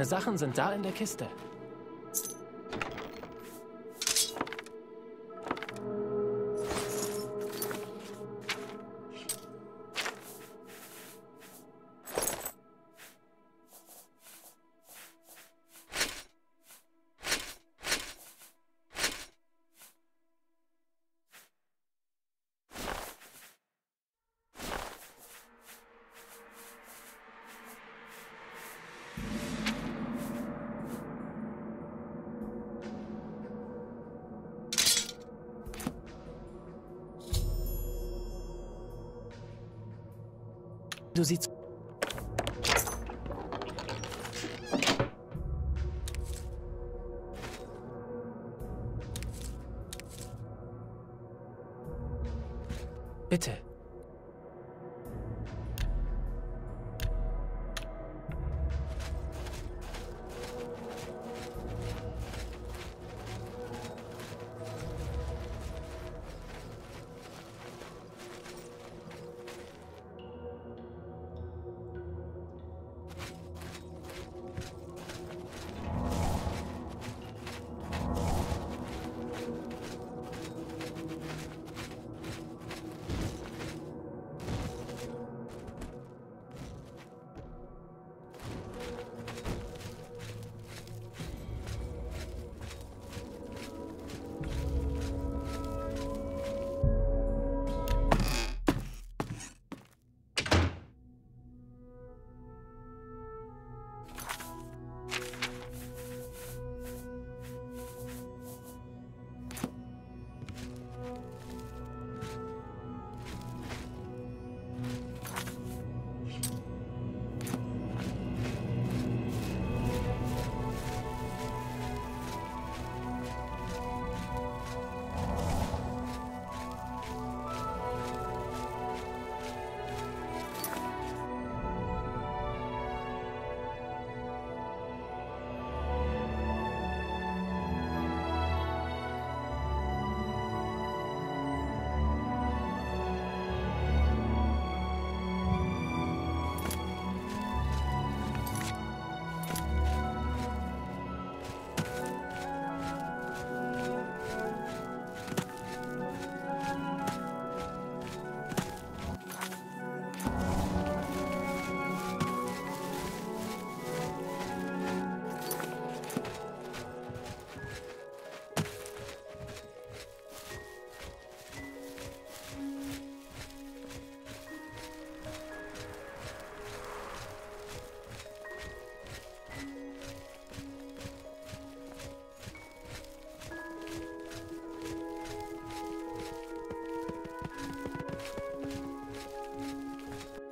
Deine Sachen sind da in der Kiste. Bitte.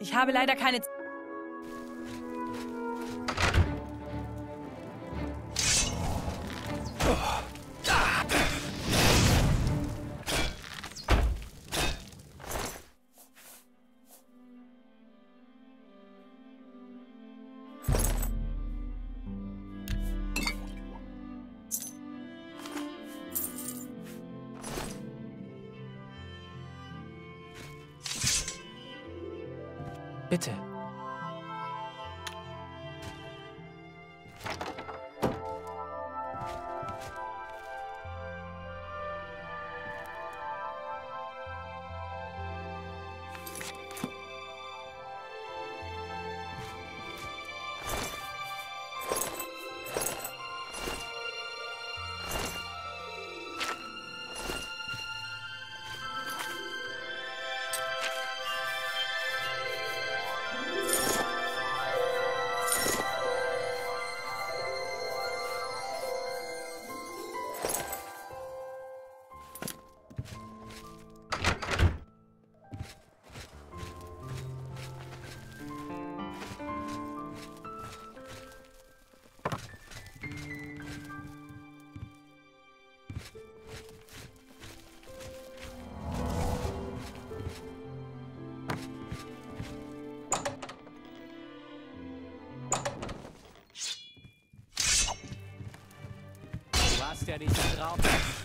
Ich habe leider keine... ja nicht drauf.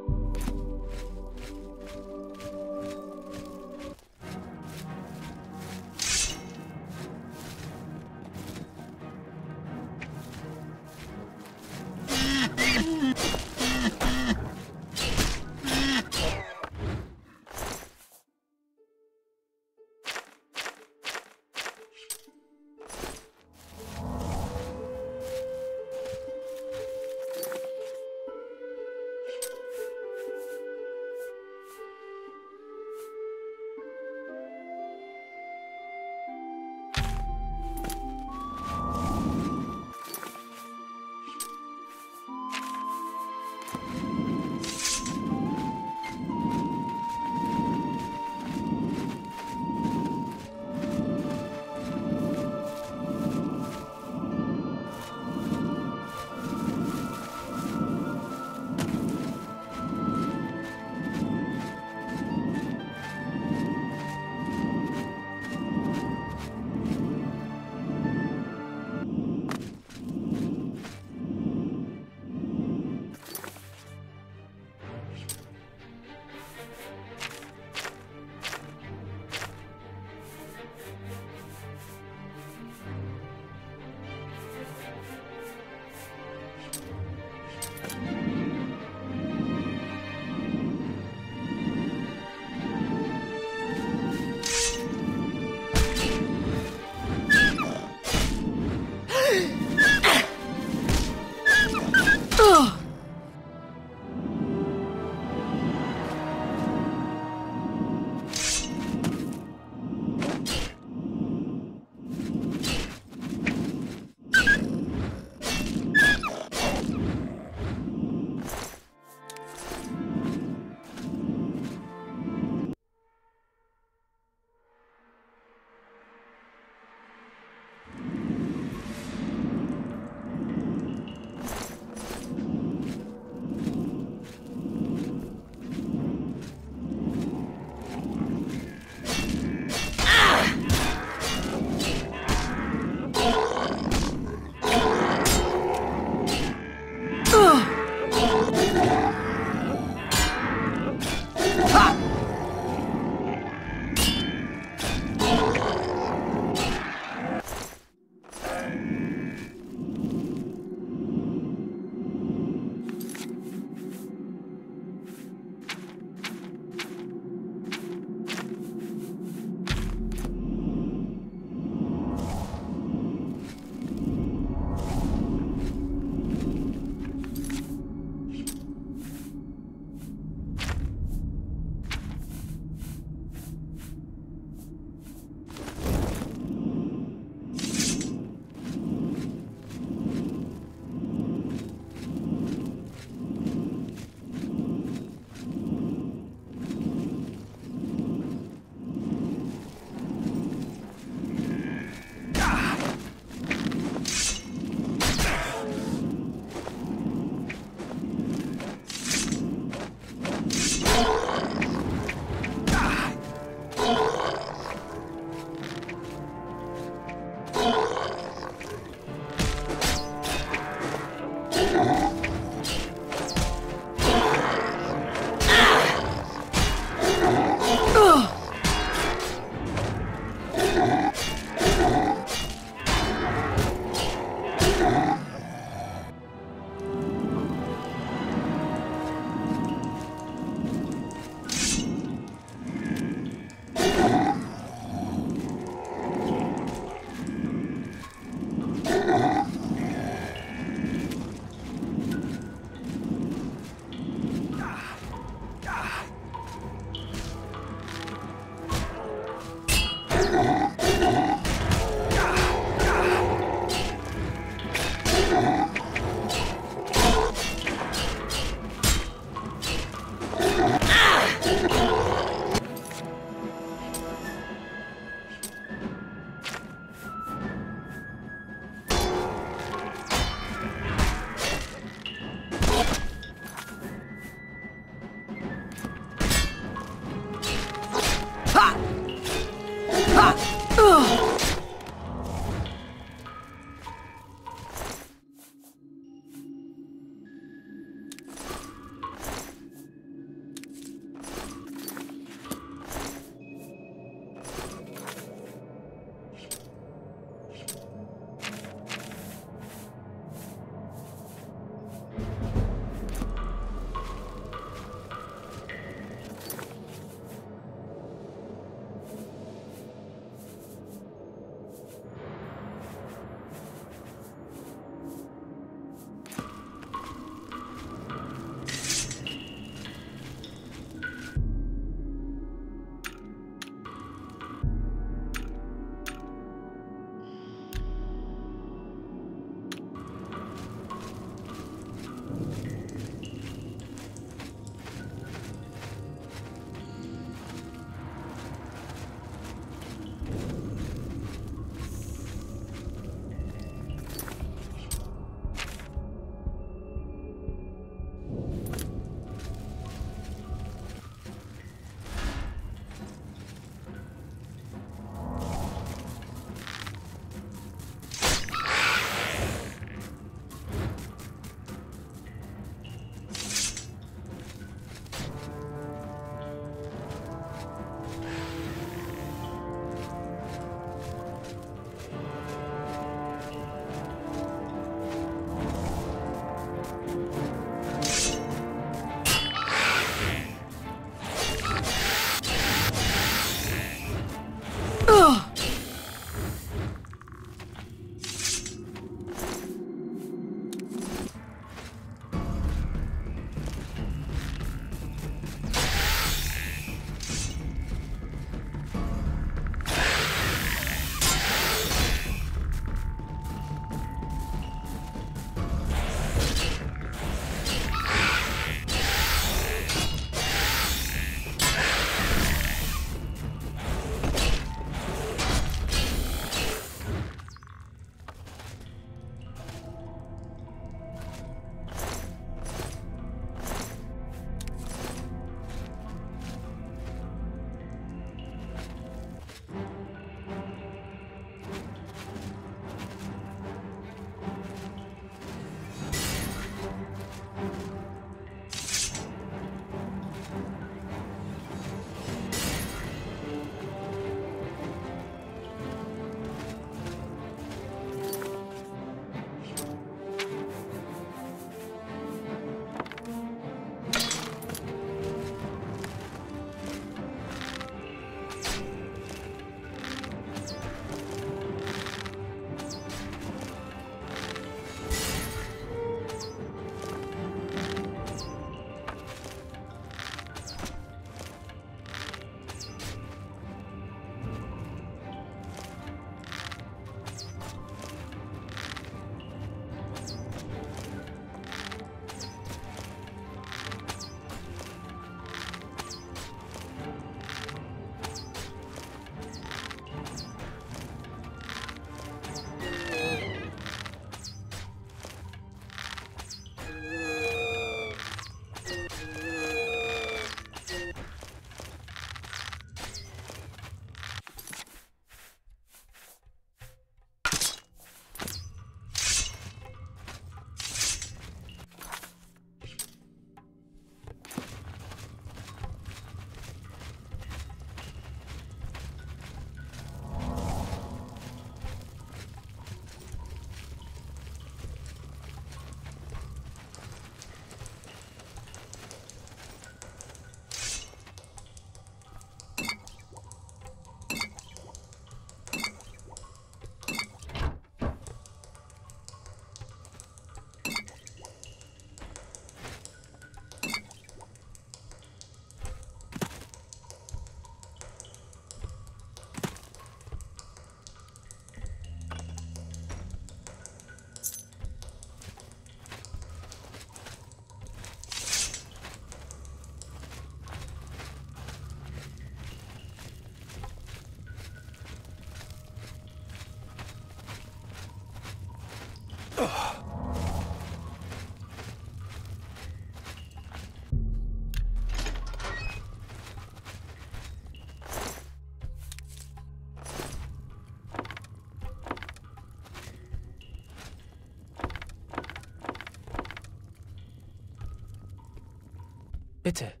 Bitte.